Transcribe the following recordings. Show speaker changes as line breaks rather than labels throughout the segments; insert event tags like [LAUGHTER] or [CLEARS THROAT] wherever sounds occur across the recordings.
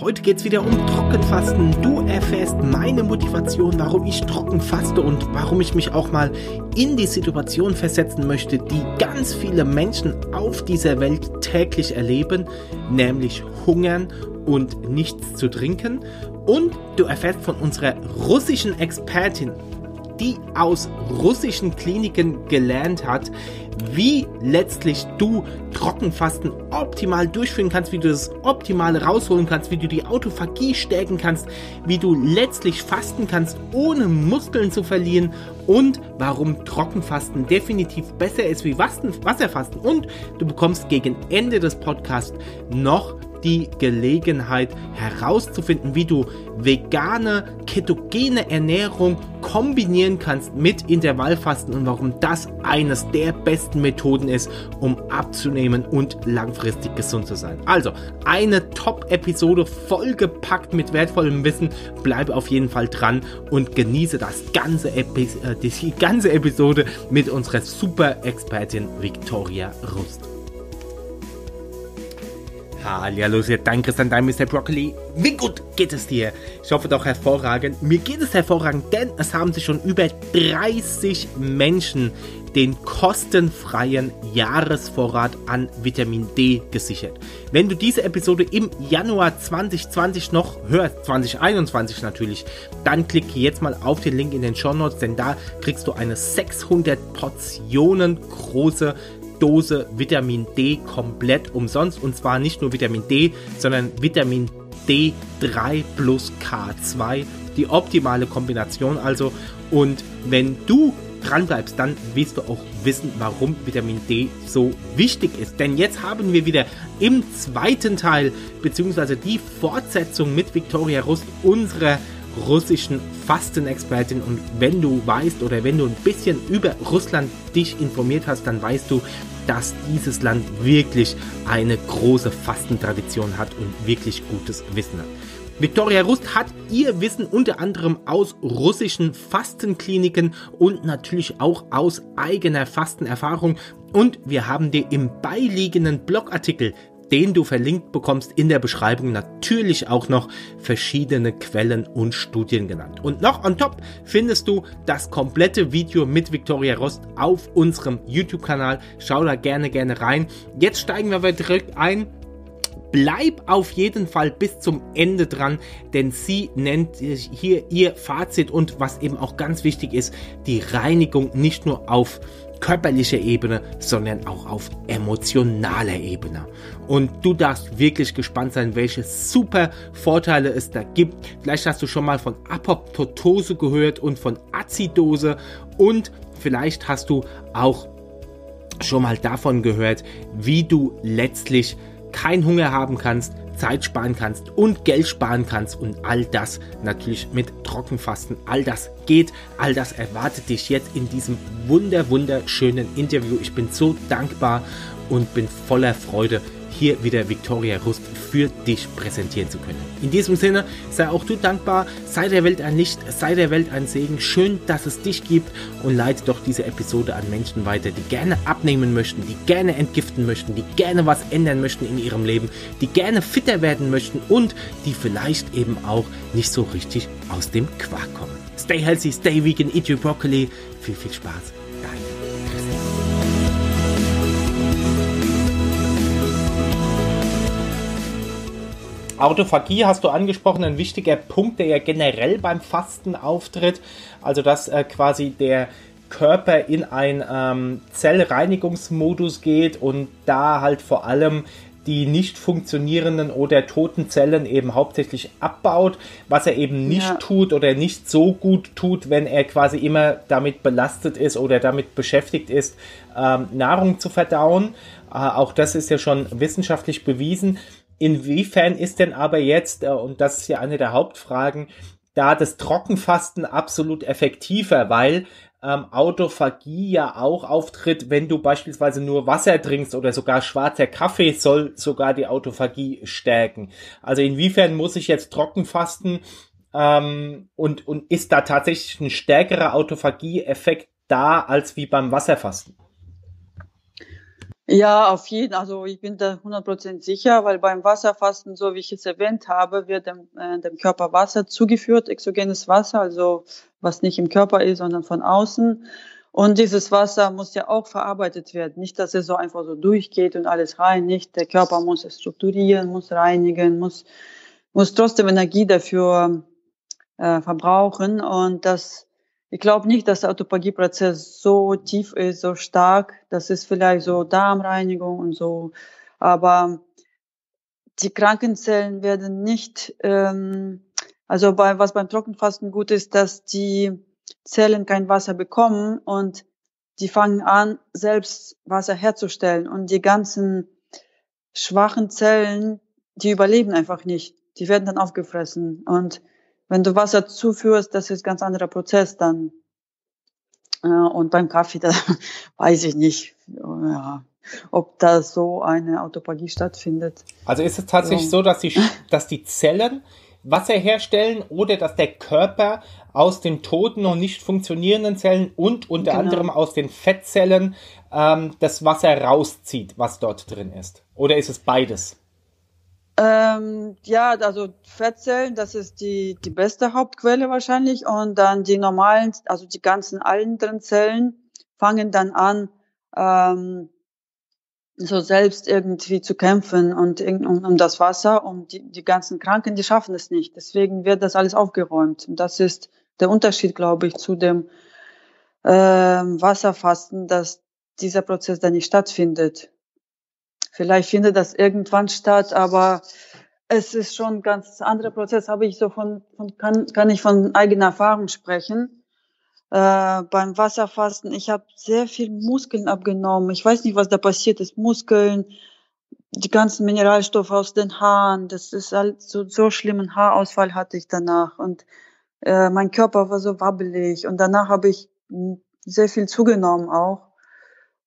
Heute geht's wieder um Trockenfasten. Du erfährst meine Motivation, warum ich trocken faste und warum ich mich auch mal in die Situation versetzen möchte, die ganz viele Menschen auf dieser Welt täglich erleben, nämlich hungern und nichts zu trinken. Und du erfährst von unserer russischen Expertin, die aus russischen Kliniken gelernt hat, wie letztlich du Trockenfasten optimal durchführen kannst, wie du das Optimale rausholen kannst, wie du die Autophagie stärken kannst, wie du letztlich fasten kannst, ohne Muskeln zu verlieren und warum Trockenfasten definitiv besser ist wie Wasserfasten. Und du bekommst gegen Ende des Podcasts noch die Gelegenheit herauszufinden, wie du vegane, ketogene Ernährung kombinieren kannst mit Intervallfasten und warum das eines der besten Methoden ist, um abzunehmen und langfristig gesund zu sein. Also, eine Top-Episode vollgepackt mit wertvollem Wissen. Bleibe auf jeden Fall dran und genieße das ganze Epi äh, die ganze Episode mit unserer Super-Expertin Victoria Rust. Hallo, danke an dein Mr. Broccoli. Wie gut geht es dir? Ich hoffe doch hervorragend. Mir geht es hervorragend, denn es haben sich schon über 30 Menschen den kostenfreien Jahresvorrat an Vitamin D gesichert. Wenn du diese Episode im Januar 2020 noch hörst, 2021 natürlich, dann klicke jetzt mal auf den Link in den Show Notes, denn da kriegst du eine 600 Portionen große Dose Vitamin D komplett umsonst. Und zwar nicht nur Vitamin D, sondern Vitamin D3 plus K2. Die optimale Kombination also. Und wenn du dran bleibst, dann wirst du auch wissen, warum Vitamin D so wichtig ist. Denn jetzt haben wir wieder im zweiten Teil, beziehungsweise die Fortsetzung mit Victoria Rust, unsere russischen Fastenexpertin und wenn du weißt oder wenn du ein bisschen über Russland dich informiert hast, dann weißt du, dass dieses Land wirklich eine große Fastentradition hat und wirklich gutes Wissen hat. Viktoria Rust hat ihr Wissen unter anderem aus russischen Fastenkliniken und natürlich auch aus eigener Fastenerfahrung und wir haben dir im beiliegenden Blogartikel den du verlinkt bekommst in der Beschreibung natürlich auch noch verschiedene Quellen und Studien genannt. Und noch on top findest du das komplette Video mit Victoria Rost auf unserem YouTube-Kanal. Schau da gerne, gerne rein. Jetzt steigen wir aber direkt ein Bleib auf jeden Fall bis zum Ende dran, denn sie nennt hier ihr Fazit und was eben auch ganz wichtig ist, die Reinigung nicht nur auf körperlicher Ebene, sondern auch auf emotionaler Ebene. Und du darfst wirklich gespannt sein, welche super Vorteile es da gibt. Vielleicht hast du schon mal von Apoptotose gehört und von Azidose und vielleicht hast du auch schon mal davon gehört, wie du letztlich keinen Hunger haben kannst, Zeit sparen kannst und Geld sparen kannst und all das natürlich mit Trockenfasten. All das geht, all das erwartet dich jetzt in diesem wunder wunderschönen Interview. Ich bin so dankbar und bin voller Freude hier wieder Victoria Rust für dich präsentieren zu können. In diesem Sinne, sei auch du dankbar, sei der Welt ein Licht, sei der Welt ein Segen. Schön, dass es dich gibt und leite doch diese Episode an Menschen weiter, die gerne abnehmen möchten, die gerne entgiften möchten, die gerne was ändern möchten in ihrem Leben, die gerne fitter werden möchten und die vielleicht eben auch nicht so richtig aus dem Quark kommen. Stay healthy, stay vegan, eat your broccoli. Viel, viel Spaß. Autophagie hast du angesprochen, ein wichtiger Punkt, der ja generell beim Fasten auftritt. Also dass äh, quasi der Körper in einen ähm, Zellreinigungsmodus geht und da halt vor allem die nicht funktionierenden oder toten Zellen eben hauptsächlich abbaut, was er eben nicht ja. tut oder nicht so gut tut, wenn er quasi immer damit belastet ist oder damit beschäftigt ist, ähm, Nahrung zu verdauen. Äh, auch das ist ja schon wissenschaftlich bewiesen. Inwiefern ist denn aber jetzt, äh, und das ist ja eine der Hauptfragen, da das Trockenfasten absolut effektiver, weil ähm, Autophagie ja auch auftritt, wenn du beispielsweise nur Wasser trinkst oder sogar schwarzer Kaffee soll sogar die Autophagie stärken. Also inwiefern muss ich jetzt Trockenfasten ähm, und, und ist da tatsächlich ein stärkerer Autophagie-Effekt da als wie beim Wasserfasten?
Ja, auf jeden. Also ich bin da 100% sicher, weil beim Wasserfasten, so wie ich es erwähnt habe, wird dem, äh, dem Körper Wasser zugeführt, exogenes Wasser, also was nicht im Körper ist, sondern von außen. Und dieses Wasser muss ja auch verarbeitet werden. Nicht, dass es so einfach so durchgeht und alles rein. Nicht, der Körper muss es strukturieren, muss reinigen, muss, muss trotzdem Energie dafür äh, verbrauchen. Und das ich glaube nicht, dass der Autophagie-Prozess so tief ist, so stark. Das ist vielleicht so Darmreinigung und so. Aber die Krankenzellen werden nicht, ähm, also bei, was beim Trockenfasten gut ist, dass die Zellen kein Wasser bekommen und die fangen an, selbst Wasser herzustellen. Und die ganzen schwachen Zellen, die überleben einfach nicht. Die werden dann aufgefressen. Und wenn du Wasser zuführst, das ist ein ganz anderer Prozess dann. Und beim Kaffee, [LAUGHS] da weiß ich nicht, ja, ob da so eine Autophagie stattfindet.
Also ist es tatsächlich so, so dass, die, [LAUGHS] dass die Zellen Wasser herstellen oder dass der Körper aus den toten und nicht funktionierenden Zellen und unter genau. anderem aus den Fettzellen ähm, das Wasser rauszieht, was dort drin ist? Oder ist es beides?
Ähm, ja, also Fettzellen, das ist die, die beste Hauptquelle wahrscheinlich. Und dann die normalen, also die ganzen anderen Zellen fangen dann an, ähm, so selbst irgendwie zu kämpfen und um, um das Wasser und die, die ganzen Kranken, die schaffen es nicht. Deswegen wird das alles aufgeräumt. Und das ist der Unterschied, glaube ich, zu dem ähm, Wasserfasten, dass dieser Prozess dann nicht stattfindet. Vielleicht findet das irgendwann statt, aber es ist schon ein ganz anderer Prozess. Habe ich so von, von kann, kann ich von eigener Erfahrung sprechen. Äh, beim Wasserfasten, ich habe sehr viel Muskeln abgenommen. Ich weiß nicht, was da passiert ist. Muskeln, die ganzen Mineralstoffe aus den Haaren. Das ist halt so, so schlimmen Haarausfall hatte ich danach. Und äh, mein Körper war so wabbelig. Und danach habe ich sehr viel zugenommen auch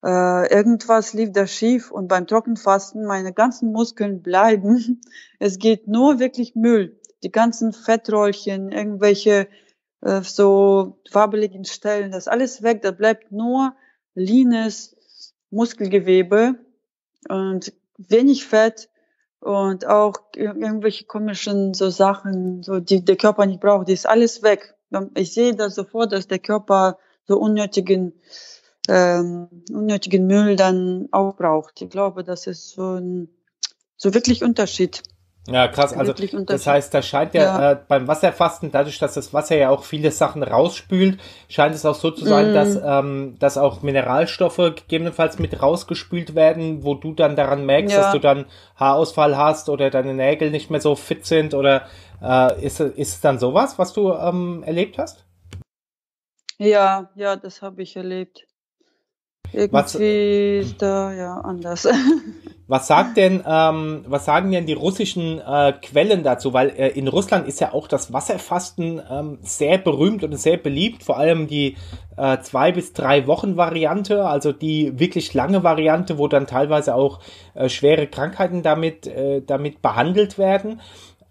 äh, irgendwas lief da schief und beim Trockenfasten meine ganzen Muskeln bleiben. [LAUGHS] Es geht nur wirklich Müll. Die ganzen Fettrollchen, irgendwelche äh, so wabbeligen Stellen, das alles weg. Da bleibt nur leanes Muskelgewebe und wenig Fett und auch irgendwelche komischen so Sachen, so die der Körper nicht braucht, die ist alles weg. Ich sehe da sofort, dass der Körper so unnötigen ähm, unnötigen Müll dann aufbraucht. Ich glaube, das ist so ein so wirklich Unterschied.
Ja, krass. Also das heißt, da scheint ja, ja. Äh, beim Wasserfasten, dadurch, dass das Wasser ja auch viele Sachen rausspült, scheint es auch so zu sein, mm. dass, ähm, dass auch Mineralstoffe gegebenenfalls mit rausgespült werden, wo du dann daran merkst, ja. dass du dann Haarausfall hast oder deine Nägel nicht mehr so fit sind oder äh, ist, ist es dann sowas, was du ähm, erlebt hast?
Ja, ja, das habe ich erlebt. Irgendwie was, da ja anders. [LAUGHS]
Was sagt denn, ähm, was sagen denn die russischen äh, Quellen dazu? Weil äh, in Russland ist ja auch das Wasserfasten ähm, sehr berühmt und sehr beliebt, vor allem die äh, zwei bis drei Wochen Variante, also die wirklich lange Variante, wo dann teilweise auch äh, schwere Krankheiten damit äh, damit behandelt werden.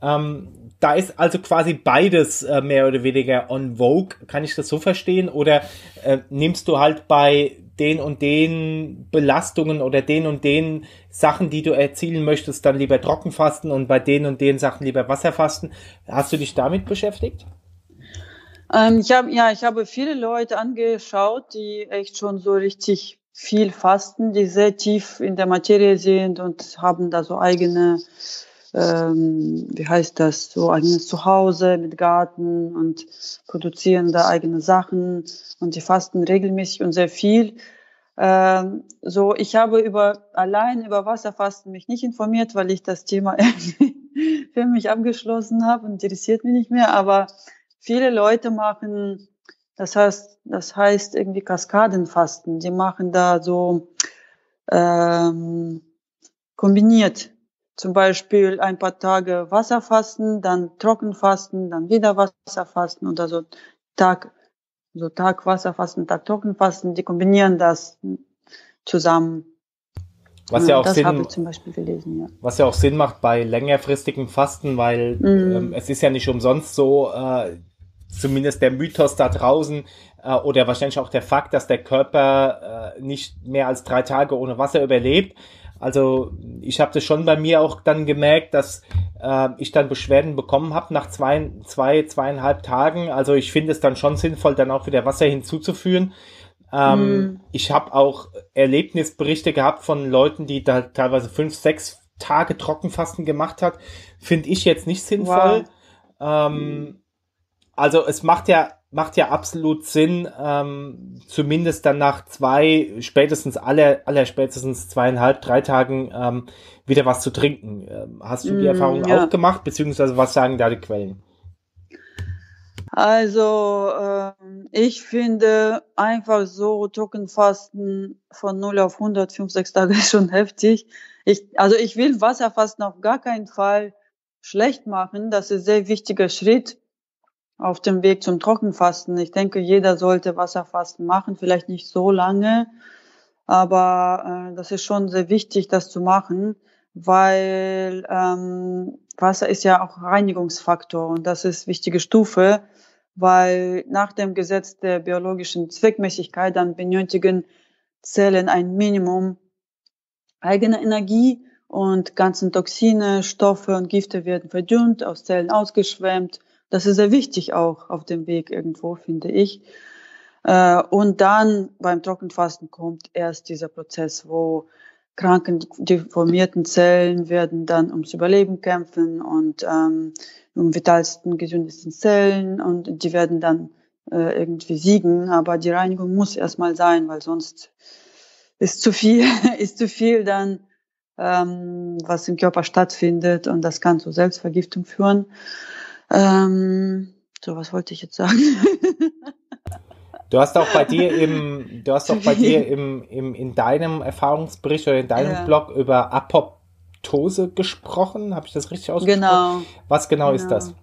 Ähm, da ist also quasi beides äh, mehr oder weniger on vogue. Kann ich das so verstehen? Oder äh, nimmst du halt bei den und den Belastungen oder den und den Sachen, die du erzielen möchtest, dann lieber Trockenfasten und bei den und den Sachen lieber Wasserfasten? Hast du dich damit beschäftigt?
Ähm, ich habe ja, ich habe viele Leute angeschaut, die echt schon so richtig viel fasten, die sehr tief in der Materie sind und haben da so eigene ähm, wie heißt das, so eigenes Zuhause mit Garten und produzieren da eigene Sachen und die fasten regelmäßig und sehr viel. Ähm, so, ich habe über allein über Wasserfasten mich nicht informiert, weil ich das Thema [LAUGHS] irgendwie für mich abgeschlossen habe und interessiert mich nicht mehr. Aber viele Leute machen, das heißt, das heißt irgendwie Kaskadenfasten. Die machen da so ähm, kombiniert zum Beispiel ein paar Tage Wasserfasten, dann Trockenfasten, dann wieder Wasserfasten oder so Tag, so Tag Wasserfasten, Tag Trockenfasten, die kombinieren das zusammen.
Was ja, auch das Sinn, zum Beispiel gelesen, ja. Was ja auch Sinn macht bei längerfristigen Fasten, weil mm. ähm, es ist ja nicht umsonst so, äh, zumindest der Mythos da draußen äh, oder wahrscheinlich auch der Fakt, dass der Körper äh, nicht mehr als drei Tage ohne Wasser überlebt. Also ich habe das schon bei mir auch dann gemerkt, dass äh, ich dann Beschwerden bekommen habe nach zwei, zwei, zweieinhalb Tagen. Also ich finde es dann schon sinnvoll, dann auch wieder Wasser hinzuzuführen. Ähm, mm. Ich habe auch Erlebnisberichte gehabt von Leuten, die da teilweise fünf, sechs Tage Trockenfasten gemacht hat. Finde ich jetzt nicht sinnvoll. Wow. Ähm, also es macht ja macht ja absolut Sinn, ähm, zumindest dann nach zwei, spätestens alle, aller spätestens zweieinhalb, drei Tagen ähm, wieder was zu trinken. Ähm, hast du die mm, Erfahrung ja. auch gemacht, beziehungsweise was sagen da die Quellen?
Also äh, ich finde einfach so Trockenfasten von 0 auf 100, 5, 6 Tage [LAUGHS] ist schon heftig. Ich, also ich will Wasserfasten auf gar keinen Fall schlecht machen. Das ist ein sehr wichtiger Schritt auf dem Weg zum Trockenfasten. Ich denke, jeder sollte Wasserfasten machen, vielleicht nicht so lange, aber äh, das ist schon sehr wichtig, das zu machen, weil ähm, Wasser ist ja auch Reinigungsfaktor und das ist wichtige Stufe, weil nach dem Gesetz der biologischen Zweckmäßigkeit dann benötigen Zellen ein Minimum eigener Energie und ganzen Toxine, Stoffe und Gifte werden verdünnt, aus Zellen ausgeschwemmt das ist sehr wichtig auch auf dem Weg irgendwo, finde ich. Äh, und dann beim Trockenfasten kommt erst dieser Prozess, wo kranken, deformierten Zellen werden dann ums Überleben kämpfen und ähm, um vitalsten, gesündesten Zellen und die werden dann äh, irgendwie siegen. Aber die Reinigung muss erstmal sein, weil sonst ist zu viel, [LAUGHS] ist zu viel dann, ähm, was im Körper stattfindet und das kann zu Selbstvergiftung führen. Ähm, so, was wollte ich jetzt sagen? [LAUGHS]
Du hast auch bei dir im, du hast auch bei dir im, im, in deinem Erfahrungsbericht oder in deinem ja. Blog über Apoptose gesprochen. Habe ich das richtig ausgesprochen? Genau. Was genau, genau. ist das?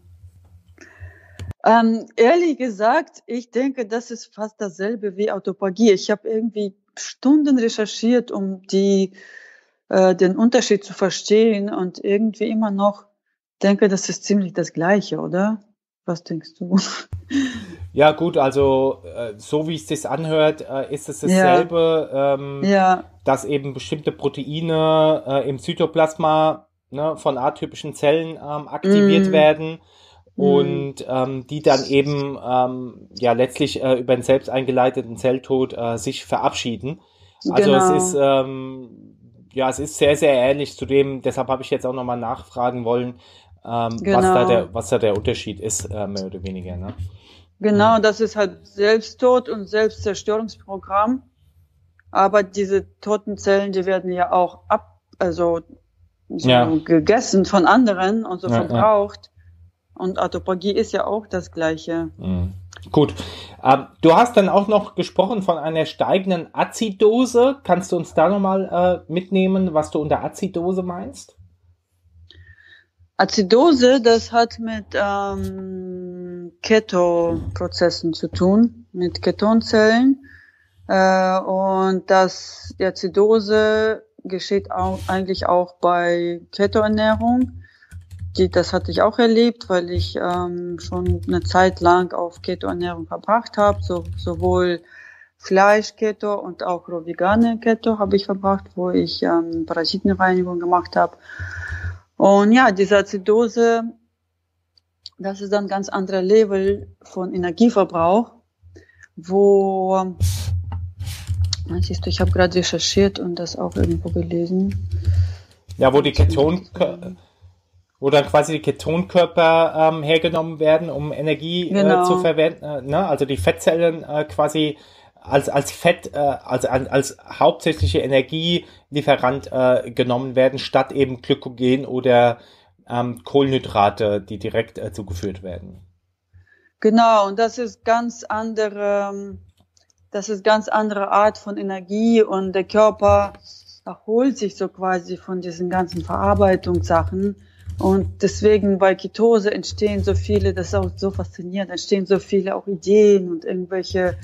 Ähm, ehrlich gesagt, ich denke, das ist fast dasselbe wie Autophagie. Ich habe irgendwie Stunden recherchiert, um die, äh, den Unterschied zu verstehen und irgendwie immer noch denke, das ist ziemlich das Gleiche, oder? Was denkst du? [LAUGHS]
Ja, gut, also äh, so wie es sich anhört, äh, ist es dasselbe, ja. Ähm, ja. dass eben bestimmte Proteine äh, im Zytoplasma ne, von atypischen Zellen ähm, aktiviert mm. werden mm. und ähm, die dann eben ähm, ja letztlich äh, über den selbst eingeleiteten Zelltod äh, sich verabschieden. Also genau. es ist ähm, ja, es ist sehr, sehr ähnlich zu dem, deshalb habe ich jetzt auch nochmal nachfragen wollen, ähm, genau. was, da der, was da der Unterschied ist, äh, mehr oder weniger. Ne?
Genau, das ist halt Selbsttod und Selbstzerstörungsprogramm. Aber diese toten Zellen, die werden ja auch ab, also so ja. gegessen von anderen und so ja, verbraucht. Ja. Und Autophagie ist ja auch das Gleiche.
Mhm. Gut. Ähm, du hast dann auch noch gesprochen von einer steigenden Azidose. Kannst du uns da nochmal äh, mitnehmen, was du unter Azidose meinst?
Azidose, das hat mit ähm, Keto-Prozessen zu tun, mit Ketonzellen. Äh, und das, die Azidose geschieht auch, eigentlich auch bei Ketoernährung. Die, das hatte ich auch erlebt, weil ich ähm, schon eine Zeit lang auf Ketoernährung verbracht habe, so, sowohl Fleisch-Keto und auch vegane Keto habe ich verbracht, wo ich ähm, Parasitenreinigung gemacht habe. Und ja, diese Azidose, das ist dann ganz anderer Level von Energieverbrauch, wo, siehst du, ich habe gerade recherchiert und das auch irgendwo gelesen.
Ja, wo die Keton, wo dann quasi die Ketonkörper ähm, hergenommen werden, um Energie genau. äh, zu verwenden, äh, ne? also die Fettzellen äh, quasi als, als Fett, äh, als, als hauptsächliche Energielieferant äh, genommen werden, statt eben Glykogen oder ähm, Kohlenhydrate, die direkt äh, zugeführt werden.
Genau, und das ist ganz andere, das ist ganz andere Art von Energie und der Körper erholt sich so quasi von diesen ganzen Verarbeitungssachen. Und deswegen bei Ketose entstehen so viele, das ist auch so faszinierend, entstehen so viele auch Ideen und irgendwelche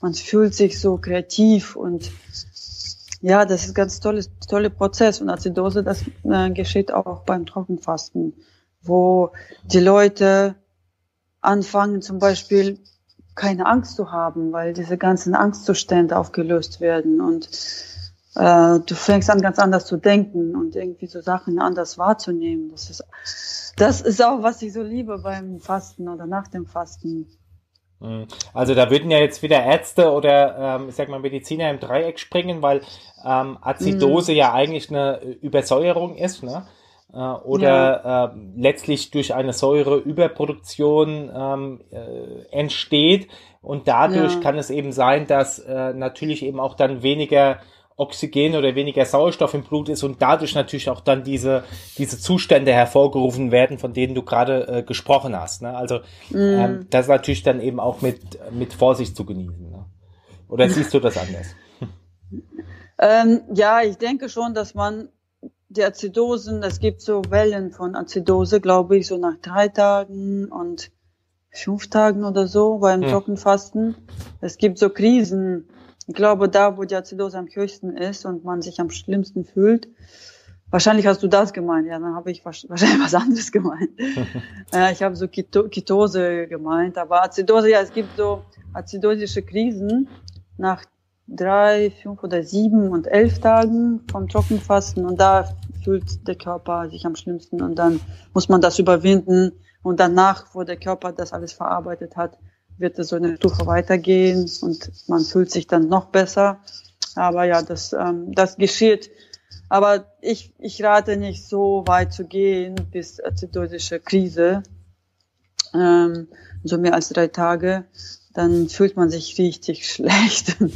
man fühlt sich so kreativ und ja, das ist ganz tolles, tolle Prozess und Azidose, das äh, geschieht auch beim Trockenfasten, wo die Leute anfangen, zum Beispiel keine Angst zu haben, weil diese ganzen Angstzustände aufgelöst werden und äh, du fängst an, ganz anders zu denken und irgendwie so Sachen anders wahrzunehmen. Das ist, das ist auch, was ich so liebe beim Fasten oder nach dem Fasten.
Mhm. Also da würden ja jetzt wieder Ärzte oder ähm, ich sag mal Mediziner im Dreieck springen, weil ähm, Azidose mm. ja eigentlich eine Übersäuerung ist, ne? Äh, oder ja. äh, letztlich durch eine Säureüberproduktion ähm, äh, entsteht und dadurch ja. kann es eben sein, dass äh, natürlich eben auch dann weniger Oxygen oder weniger Sauerstoff im Blut ist und dadurch natürlich auch dann diese, diese Zustände hervorgerufen werden, von denen du gerade äh, gesprochen hast. Ne? Also mm. ähm, das ist natürlich dann eben auch mit, mit Vorsicht zu genießen. Ne? Oder [LAUGHS] siehst du das anders?
ähm, ja, ich denke schon, dass man die Azidosen, es gibt so Wellen von Azidose, glaube ich, so nach drei Tagen und fünf Tagen oder so beim hm. Trockenfasten. Es gibt so Krisen, ich glaube, da, wo die Azidose am höchsten ist und man sich am schlimmsten fühlt, wahrscheinlich hast du das gemeint, ja, dann habe ich [LAUGHS] wahrscheinlich was anderes gemeint. [LAUGHS] äh, ich habe so Keto Ketose gemeint, aber Azidose, ja, es gibt so azidosische Krisen nach drei, fünf oder sieben und elf Tagen vom Trockenfasten und da fühlt der Körper sich am schlimmsten und dann muss man das überwinden und danach, wo der Körper das alles verarbeitet hat, wird es so eine Stufe weitergehen und man fühlt sich dann noch besser. Aber ja, das, ähm, das geschieht. Aber ich, ich rate nicht so weit zu gehen bis azidosische Krise, ähm, so mehr als drei Tage. Dann fühlt man sich richtig [LAUGHS] schlecht. Gut,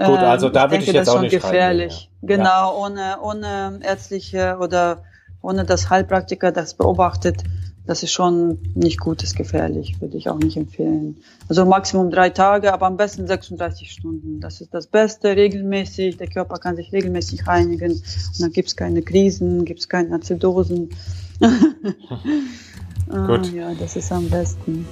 also da würde ich, ich jetzt auch nicht
gefährlich. Reingehen, ja. Genau, ohne, ohne ärztliche oder ohne das Heilpraktiker das beobachtet, das ist schon nicht gut, ist gefährlich, würde ich auch nicht empfehlen. Also Maximum drei Tage, aber am besten 36 Stunden. Das ist das Beste, regelmäßig. Der Körper kann sich regelmäßig reinigen und dann gibt es keine Krisen, gibt es keine Azidosen. [LAUGHS]
Gut.
Ah, ja, das ist am besten.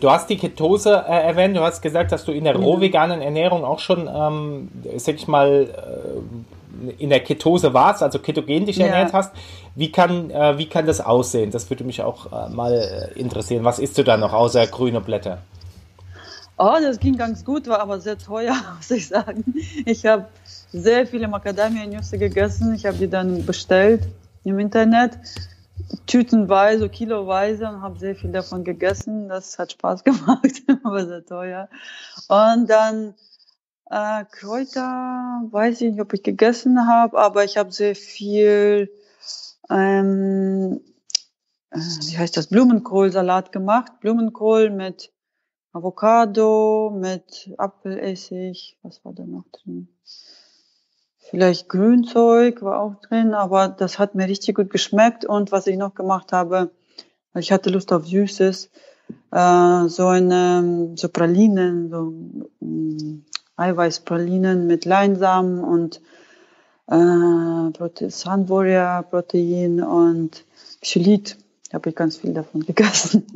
Du hast die Ketose äh, erwähnt, du hast gesagt, dass du in der roh veganen Ernährung auch schon, ähm, sag ich mal, äh, in der Ketose warst, also ketogen dich ja. ernährt hast, wie kann, äh, wie kann das aussehen? Das würde mich auch äh, mal äh, interessieren. Was isst du da noch außer grüne Blätter?
Oh, das ging ganz gut, war aber sehr teuer, [LAUGHS] muss ich sagen. Ich habe sehr viele Macadamia-Nüsse gegessen. Ich habe die dann bestellt im Internet, tütenweise, kiloweise und habe sehr viel davon gegessen. Das hat Spaß [LAUGHS] gemacht, aber sehr teuer. Und dann äh, Kräuter, weiß ich nicht, ob ich gegessen habe, aber ich habe sehr viel, ähm, äh, wie heißt das, Blumenkohlsalat gemacht. Blumenkohl mit Avocado, mit Apfelessig, was war da noch drin? Vielleicht Grünzeug war auch drin, aber das hat mir richtig gut geschmeckt. Und was ich noch gemacht habe, ich hatte Lust auf Süßes, äh, so eine, so Pralinen, so mm, Eiweißpralinen mit Leinsamen und äh, Sunwarrior-Protein und Xylit. Habe ich ganz viel davon [LAUGHS] gegessen.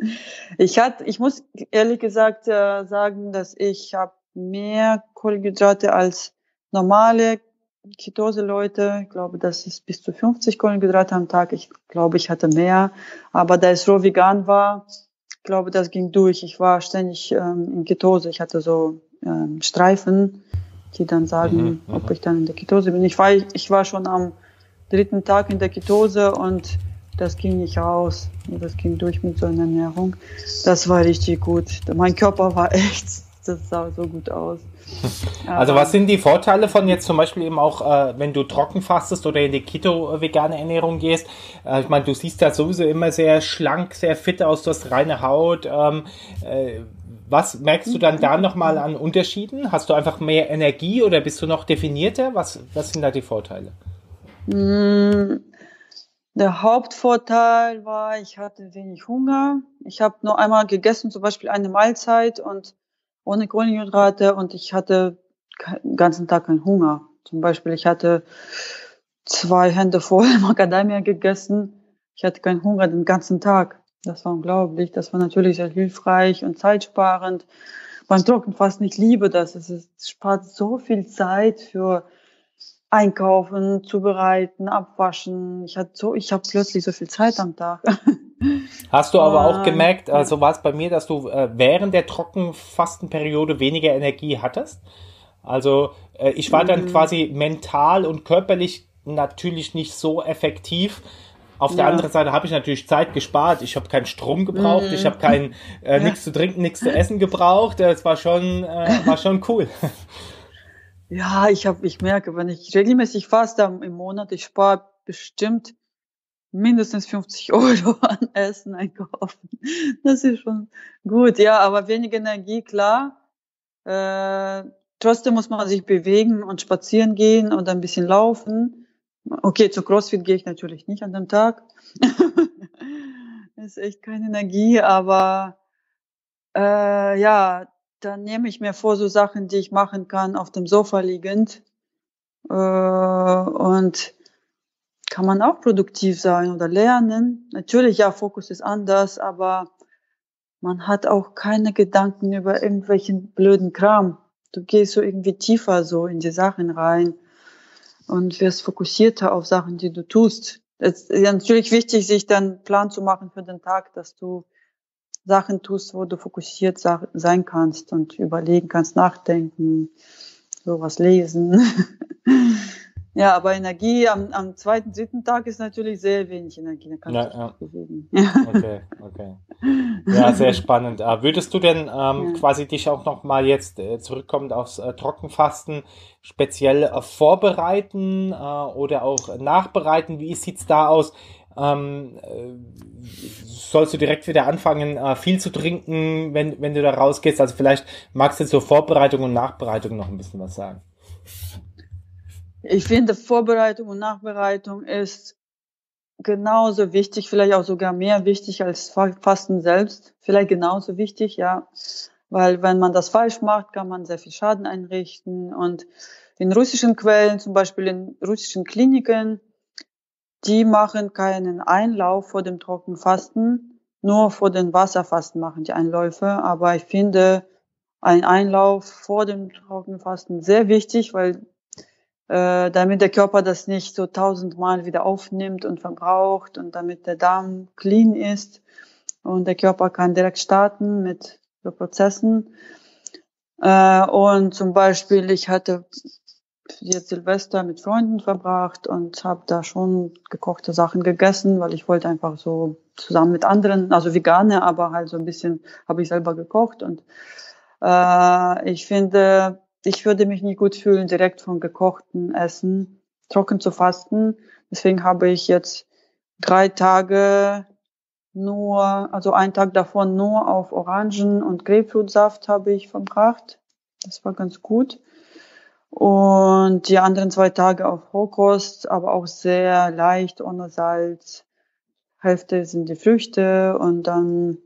Ich hatte, ich muss ehrlich gesagt äh, sagen, dass ich habe mehr Kohlenhydrate als normale Ketose-Leute. Ich glaube, das ist bis zu 50 Kohlenhydrate am Tag. Ich glaube, ich hatte mehr. Aber da es roh vegan war, ich glaube, das ging durch. Ich war ständig ähm, in Ketose. Ich hatte so äh, Streifen, die dann sagen, mhm, mhm, ob ich dann in der Ketose bin. Ich war, ich war schon am dritten Tag in der Ketose und das ging nicht raus. Das ging durch mit so einer Ernährung. Das war richtig gut. Mein Körper war [LAUGHS] echt, das sah so gut aus. [LAUGHS]
Also was sind die Vorteile von jetzt zum Beispiel eben auch, äh, wenn du trocken fastest oder in die Keto-vegane Ernährung gehst? Äh, ich meine, du siehst da sowieso immer sehr schlank, sehr fit aus, du hast reine Haut. Ähm, äh, was merkst du dann da nochmal an Unterschieden? Hast du einfach mehr Energie oder bist du noch definierter? Was, was sind da die Vorteile?
Mm, der Hauptvorteil war, ich hatte wenig Hunger. Ich habe nur einmal gegessen, zum Beispiel eine Mahlzeit und ohne Kohlenhydrate und ich hatte den ganzen Tag keinen Hunger. Zum Beispiel, ich hatte zwei Hände voll [LAUGHS] Macadamia gegessen. Ich hatte keinen Hunger den ganzen Tag. Das war unglaublich. Das war natürlich sehr hilfreich und zeitsparend. Beim Trockenfasten, ich liebe das. Es ist, spart so viel Zeit für einkaufen, zubereiten, abwaschen. Ich hatte so, ich habe plötzlich so viel Zeit am Tag. [LAUGHS]
Hast du aber auch gemerkt, also war es bei mir, dass du äh, während der Trockenfastenperiode weniger Energie hattest? Also äh, ich war dann mhm. quasi mental und körperlich natürlich nicht so effektiv. Auf der ja. anderen Seite habe ich natürlich Zeit gespart. Ich habe keinen Strom gebraucht, mhm. ich habe kein äh, nichts zu trinken, nichts zu essen gebraucht. Es war schon äh, war schon cool. [LAUGHS]
Ja, ich habe ich merke, wenn ich regelmäßig faste im Monat, ich spare bestimmt mindestens 50 [LAUGHS] Euro an Essen einkaufen. [LAUGHS] Das ist schon gut, ja, aber wenig Energie, klar. Äh, trotzdem muss man sich bewegen und spazieren gehen und ein bisschen laufen. Okay, zu CrossFit gehe ich natürlich nicht an dem Tag. [LAUGHS] ist echt keine Energie, aber äh, ja, dann nehme ich mir vor, so Sachen, die ich machen kann, auf dem Sofa liegend. Äh, und kann man auch produktiv sein oder lernen. Natürlich, ja, Fokus ist anders, aber man hat auch keine Gedanken über irgendwelchen blöden Kram. Du gehst so irgendwie tiefer so in die Sachen rein und wirst fokussierter auf Sachen, die du tust. Es ist natürlich wichtig, sich dann Plan zu machen für den Tag, dass du Sachen tust, wo du fokussiert sein kannst und überlegen kannst, nachdenken, sowas lesen. [LAUGHS] Ja, aber Energie am, am zweiten, dritten Tag ist natürlich sehr wenig Energie. Da kann ja, ja. bewegen. [LAUGHS]
Okay, okay. Ja, sehr spannend. Äh, würdest du denn ähm, ja. quasi dich auch noch mal jetzt äh, zurückkommend aufs äh, Trockenfasten speziell äh, vorbereiten äh, oder auch nachbereiten? Wie sieht's da aus? Ähm, äh, sollst du direkt wieder anfangen, viel zu trinken, wenn, wenn du da rausgehst? Also vielleicht magst du zur Vorbereitung und Nachbereitung noch ein bisschen was sagen.
Ich finde, Vorbereitung und Nachbereitung ist genauso wichtig, vielleicht auch sogar mehr wichtig als Fasten selbst. Vielleicht genauso wichtig, ja. Weil wenn man das falsch macht, kann man sehr viel Schaden einrichten. Und in russischen Quellen, zum Beispiel in russischen Kliniken, die machen keinen Einlauf vor dem Trockenfasten, nur vor dem Wasserfasten machen die Einläufe. Aber ich finde ein Einlauf vor dem Trockenfasten sehr wichtig, weil äh, damit der Körper das nicht so tausendmal wieder aufnimmt und verbraucht und damit der Darm clean ist und der Körper kann direkt starten mit so Prozessen. Äh, und zum Beispiel, ich hatte jetzt Silvester mit Freunden verbracht und habe da schon gekochte Sachen gegessen, weil ich wollte einfach so zusammen mit anderen, also vegane, aber halt so ein bisschen habe ich selber gekocht und äh, ich finde, ich würde mich nicht gut fühlen, direkt von gekochten Essen trocken zu fasten. Deswegen habe ich jetzt drei Tage nur, also einen Tag davon nur auf Orangen- und Grapefruitsaft habe ich verbracht. Das war ganz gut. Und die anderen zwei Tage auf Rohkost, aber auch sehr leicht, ohne Salz. Hälfte sind die Früchte und dann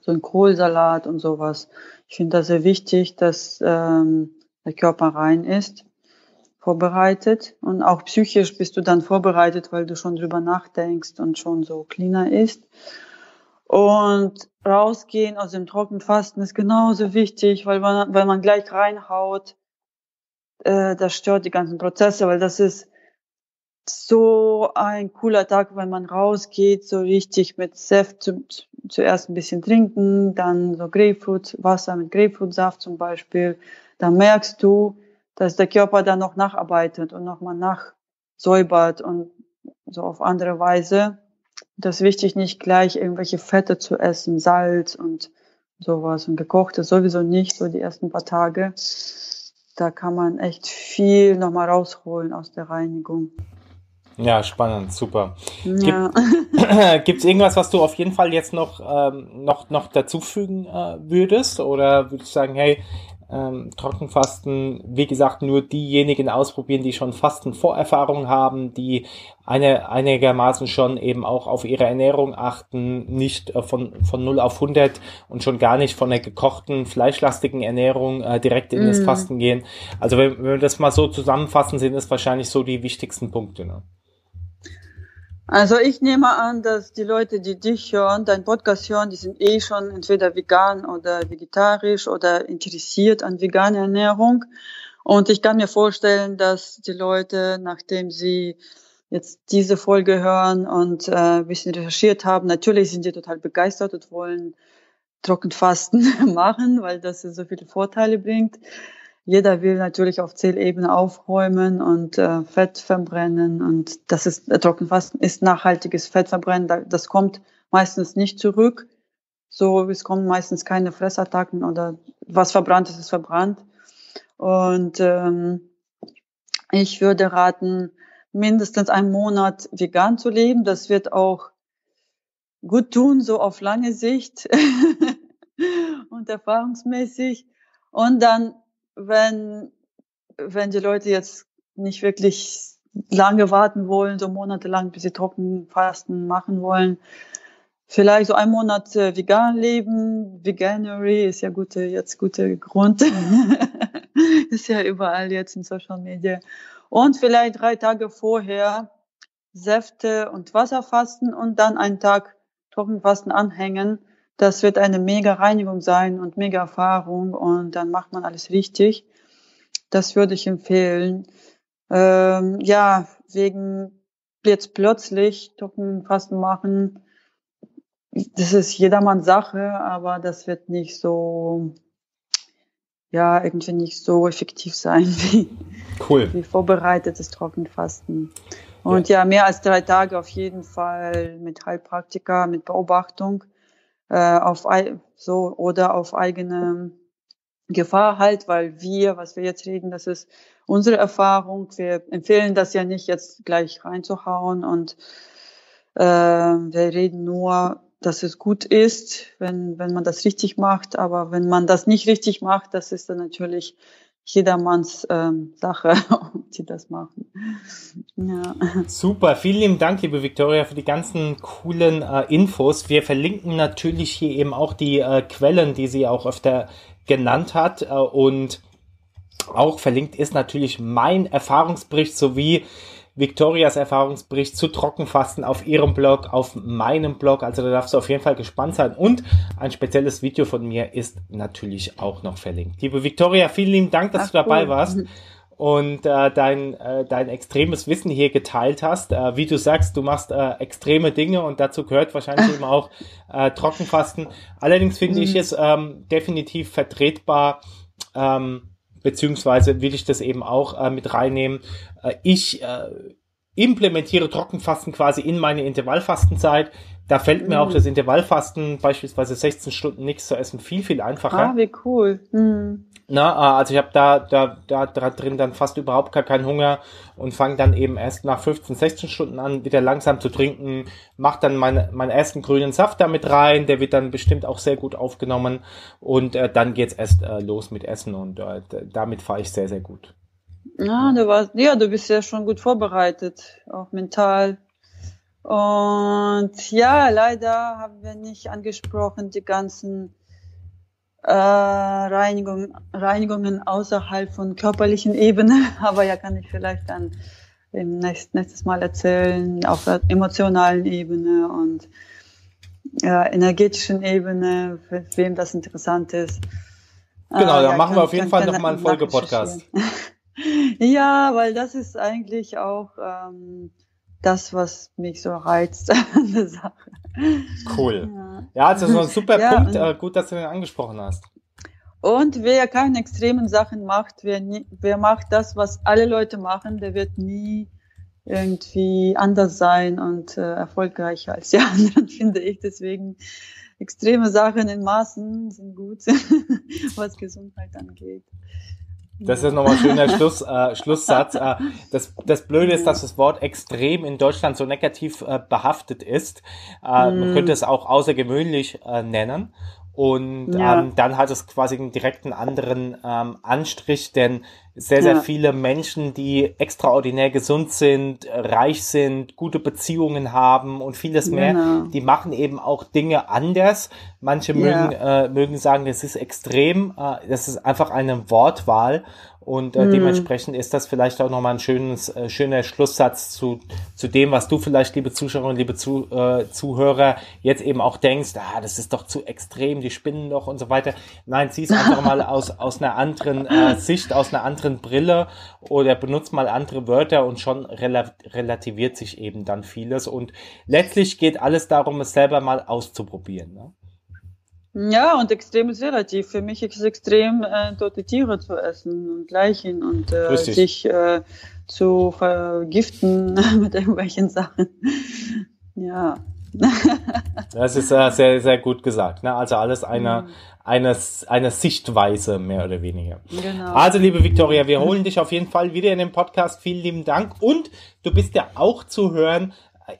so ein Kohlsalat und sowas. Ich finde das sehr wichtig, dass ähm, der Körper rein ist, vorbereitet und auch psychisch bist du dann vorbereitet, weil du schon drüber nachdenkst und schon so cleaner ist. Und rausgehen aus dem Trockenfasten ist genauso wichtig, weil man, weil man gleich reinhaut, äh, das stört die ganzen Prozesse, weil das ist so ein cooler Tag, wenn man rausgeht, so richtig mit Saft zu, zuerst ein bisschen trinken, dann so Grapefruit, Wasser mit Grapefruitsaft zum Beispiel. Dann merkst du, dass der Körper dann noch nacharbeitet und nochmal nachsäubert und so auf andere Weise. Das ist wichtig, nicht gleich irgendwelche Fette zu essen, Salz und sowas und gekochtes sowieso nicht, so die ersten paar Tage. Da kann man echt viel nochmal rausholen aus der Reinigung.
Ja, spannend, super. Ja. [CLEARS THROAT] Gibt es irgendwas, was du auf jeden Fall jetzt noch, ähm, noch, noch dazufügen äh, würdest? Oder würdest du sagen, hey, ähm, Trockenfasten, wie gesagt, nur diejenigen ausprobieren, die schon Fastenvorerfahrung haben, die eine, einigermaßen schon eben auch auf ihre Ernährung achten, nicht äh, von, von 0 auf 100 und schon gar nicht von der gekochten, fleischlastigen Ernährung äh, direkt in mm. das Fasten gehen. Also wenn, wenn wir das mal so zusammenfassen, sind es wahrscheinlich so die wichtigsten Punkte. Ne?
Also ich nehme an, dass die Leute, die dich hören, dein Podcast hören, die sind eh schon entweder vegan oder vegetarisch oder interessiert an veganer Ernährung. Und ich kann mir vorstellen, dass die Leute, nachdem sie jetzt diese Folge hören und äh, ein bisschen recherchiert haben, natürlich sind die total begeistert und wollen Trockenfasten [LAUGHS] machen, weil das so viele Vorteile bringt. Jeder will natürlich auf Zellebene aufräumen und äh, Fett verbrennen und das ist äh, Trockenfasten ist nachhaltiges Fettverbrennen. Das kommt meistens nicht zurück. So, es kommen meistens keine Fressattacken oder was verbrannt ist, ist verbrannt. Und ähm, ich würde raten, mindestens einen Monat vegan zu leben. Das wird auch gut tun, so auf lange Sicht [LAUGHS] und erfahrungsmäßig. Und dann, wenn, wenn die Leute jetzt nicht wirklich lange warten wollen, so monatelang, bis sie Trockenfasten machen wollen, vielleicht so einen Monat äh, vegan leben. Veganery ist ja gute, jetzt gute Grund. [LAUGHS] ist ja überall jetzt in Social Media. Und vielleicht drei Tage vorher Säfte und Wasser fasten und dann einen Tag Trockenfasten anhängen. Das wird eine mega Reinigung sein und mega Erfahrung und dann macht man alles richtig. Das würde ich empfehlen. Ähm, ja, wegen jetzt plötzlich Trockenfasten machen, das ist jedermanns Sache, aber das wird nicht so, ja, irgendwie nicht so effektiv sein [LAUGHS] wie, cool. wie vorbereitetes Trockenfasten. Und ja. ja. mehr als drei Tage auf jeden Fall mit Heilpraktika, mit Beobachtung, äh, auf so oder auf eigene Gefahr halt, weil wir, was wir jetzt reden, das ist unsere Erfahrung. Wir empfehlen das ja nicht jetzt gleich reinzuhauen und äh, wir reden nur dass es gut ist, wenn, wenn man das richtig macht. Aber wenn man das nicht richtig macht, das ist dann natürlich jedermanns ähm, Sache, [LAUGHS] ob die das machen.
Ja. Super, vielen lieben Dank, liebe Victoria, für die ganzen coolen äh, Infos. Wir verlinken natürlich hier eben auch die äh, Quellen, die sie auch öfter genannt hat. Äh, und auch verlinkt ist natürlich mein Erfahrungsbericht sowie Victorias Erfahrungsbericht zu Trockenfasten auf ihrem Blog, auf meinem Blog. Also da darfst du auf jeden Fall gespannt sein. Und ein spezielles Video von mir ist natürlich auch noch verlinkt. Liebe Victoria, vielen lieben Dank, dass Ach, du dabei cool. warst [LAUGHS] und äh, dein, äh, dein extremes Wissen hier geteilt hast. Äh, wie du sagst, du machst äh, extreme Dinge und dazu gehört wahrscheinlich eben auch äh, Trockenfasten. Allerdings finde ich mhm. es ähm, definitiv vertretbar, ähm, beziehungsweise will ich das eben auch äh, mit reinnehmen. Äh, ich äh, implementiere Trockenfasten quasi in meine Intervallfastenzeit. Da fällt mir auch mhm. das Intervallfasten, beispielsweise 16 Stunden nichts zu essen, viel, viel einfacher.
Ah, wie cool. Mm.
Na, äh, also ich habe da, da, da, da drin dann fast überhaupt gar keinen Hunger und fange dann eben erst nach 15, 16 Stunden an, wieder langsam zu trinken, mach dann meine, meinen ersten grünen Saft damit rein, der wird dann bestimmt auch sehr gut aufgenommen und äh, dann geht's erst äh, los mit Essen und äh, damit fahre ich sehr, sehr gut.
Ja, du warst, ja, du bist ja schon gut vorbereitet, auch mental. Und ja, leider haben wir nicht angesprochen die ganzen äh, Reinigung, Reinigungen außerhalb von körperlichen Ebene, [LAUGHS] aber ja, kann ich vielleicht dann im nächsten, nächstes Mal erzählen, auf der emotionalen Ebene und äh, energetischen Ebene, für wem das interessant ist.
Genau, äh, da ja, machen kann, wir auf jeden Fall nochmal einen Folgepodcast. [LAUGHS]
ja, weil das ist eigentlich auch ähm, das, was mich so reizt an der Sache.
Cool. Ja, ja also so ein super [LAUGHS] ja, Punkt. Äh, gut, dass du den angesprochen hast.
Und wer keine extremen Sachen macht, wer, nie, wer macht das, was alle Leute machen, der wird nie irgendwie anders sein und äh, erfolgreicher als die [LAUGHS] anderen, finde ich. Deswegen extreme Sachen in Maßen sind gut, [LAUGHS] was Gesundheit angeht.
Das ist nochmal ein schöner [LAUGHS] Schluss, äh, Schlusssatz. Äh, das, das Blöde ist, dass das Wort extrem in Deutschland so negativ äh, behaftet ist. Äh, Man könnte es auch außergewöhnlich äh, nennen. Und ja. ähm, dann hat es quasi einen direkten anderen ähm, Anstrich, denn sehr, sehr ja. viele Menschen, die extraordinär gesund sind, reich sind, gute Beziehungen haben und vieles mehr, genau. die machen eben auch Dinge anders. Manche ja. mögen, äh, mögen sagen, das ist extrem, äh, das ist einfach eine Wortwahl Und äh, mhm. dementsprechend ist das vielleicht auch nochmal ein schönes, äh, schöner Schlusssatz zu, zu dem, was du vielleicht, liebe Zuschauerinnen, liebe zu, äh, Zuhörer, jetzt eben auch denkst, ah, das ist doch zu extrem, die spinnen doch und so weiter. Nein, zieh es einfach mal [LAUGHS] aus, aus einer anderen äh, Sicht, aus einer anderen Brille oder benutzt mal andere Wörter und schon rela relativiert sich eben dann vieles. Und letztlich geht alles darum, es selber mal auszuprobieren. Ne?
Ja, und extrem ist relativ. Für mich ist es extrem, äh, tote Tiere zu essen und Leichen und äh, sich äh, zu vergiften [LAUGHS] mit irgendwelchen Sachen. Ja. [LAUGHS]
das ist äh, sehr, sehr gut gesagt. Ne? Also alles eine, mhm. eine, eine Sichtweise, mehr oder weniger. Genau. Also, liebe Victoria, wir holen dich auf jeden Fall wieder in den Podcast. Vielen lieben Dank. Und du bist ja auch zu hören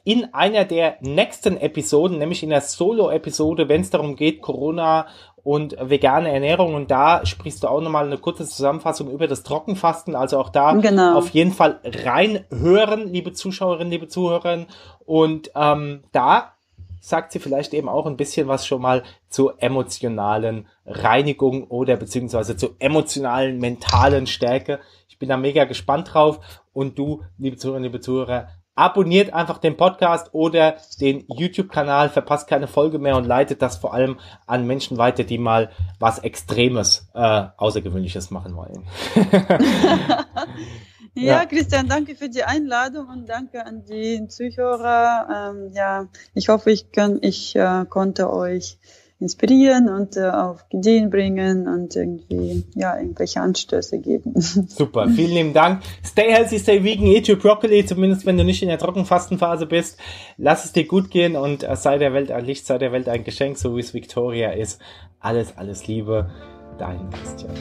in einer der nächsten Episoden, nämlich in der Solo-Episode, wenn es darum geht, Corona und vegane Ernährung. Und da sprichst du auch nochmal eine kurze Zusammenfassung über das Trockenfasten. Also auch da genau. auf jeden Fall reinhören, liebe Zuschauerinnen, liebe Zuhörerinnen. Und ähm, da sagt sie vielleicht eben auch ein bisschen was schon mal zur emotionalen Reinigung oder beziehungsweise zur emotionalen, mentalen Stärke. Ich bin da mega gespannt drauf. Und du, liebe Zuhörerinnen, liebe Zuhörer, abonniert einfach den Podcast oder den YouTube-Kanal, verpasst keine Folge mehr und leitet das vor allem an Menschen weiter, die mal was Extremes, äh, Außergewöhnliches machen wollen. [LAUGHS]
ja, ja, Christian, danke für die Einladung und danke an die Zuhörer. Ähm, ja, ich hoffe, ich, kann, ich äh, konnte euch inspirieren und äh, auf Ideen bringen und irgendwie ja irgendwelche Anstöße geben. [LAUGHS]
Super, vielen lieben Dank. Stay healthy, stay vegan, eat your broccoli, zumindest wenn du nicht in der Trockenfastenphase bist. Lass es dir gut gehen und äh, sei der Welt ein Licht, sei der Welt ein Geschenk, so wie es Victoria ist. Alles, alles Liebe, dein Christian.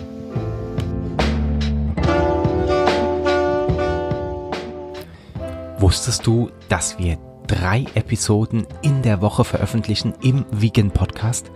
Wusstest du, dass wir drei Episoden in der Woche veröffentlichen im Vegan Podcast.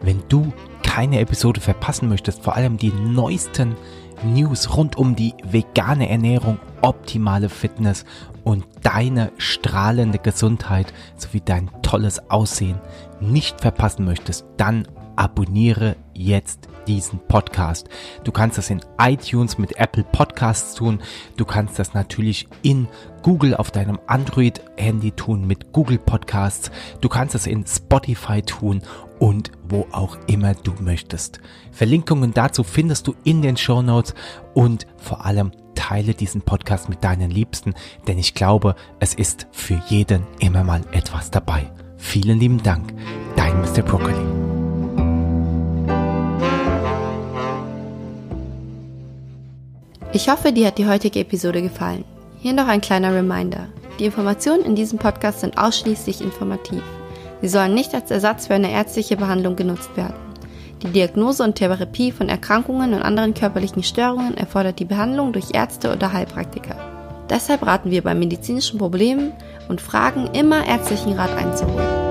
Wenn du keine Episode verpassen möchtest, vor allem die neuesten News rund um die vegane Ernährung, optimale Fitness und deine strahlende Gesundheit sowie dein tolles Aussehen nicht verpassen möchtest, dann abonniere jetzt diesen Podcast. Du kannst das in iTunes mit Apple Podcasts tun. Du kannst das natürlich in Google auf deinem Android-Handy tun mit Google Podcasts. Du kannst es in Spotify tun und wo auch immer du möchtest. Verlinkungen dazu findest du in den Show Notes und vor allem teile diesen Podcast mit deinen Liebsten, denn ich glaube, es ist für jeden immer mal etwas dabei. Vielen lieben Dank, dein Mr. Broccoli.
Ich hoffe, dir hat die heutige Episode gefallen. Hier noch ein kleiner Reminder. Die Informationen in diesem Podcast sind ausschließlich informativ. Sie sollen nicht als Ersatz für eine ärztliche Behandlung genutzt werden. Die Diagnose und Therapie von Erkrankungen und anderen körperlichen Störungen erfordert die Behandlung durch Ärzte oder Heilpraktiker. Deshalb raten wir bei medizinischen Problemen und Fragen immer ärztlichen Rat einzuholen.